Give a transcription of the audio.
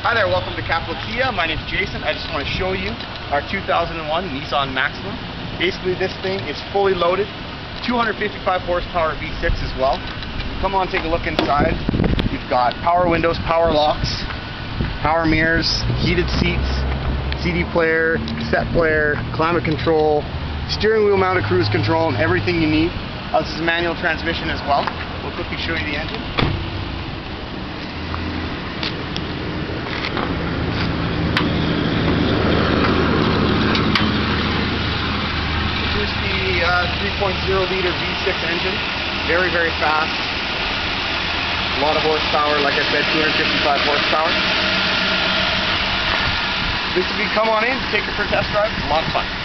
Hi there, welcome to Capital Kia. My name is Jason. I just want to show you our 2001 Nissan Maxima. Basically, this thing is fully loaded, 255 horsepower V6 as well. Come on, take a look inside. You've got power windows, power locks, power mirrors, heated seats, CD player, cassette player, climate control, steering wheel mounted cruise control, and everything you need. Uh, this is a manual transmission as well. We'll quickly show you the engine. Uh, 3.0 liter V6 engine. Very, very fast. A lot of horsepower, like I said, 255 horsepower. This will be come on in, take it for a test drive. A lot of fun.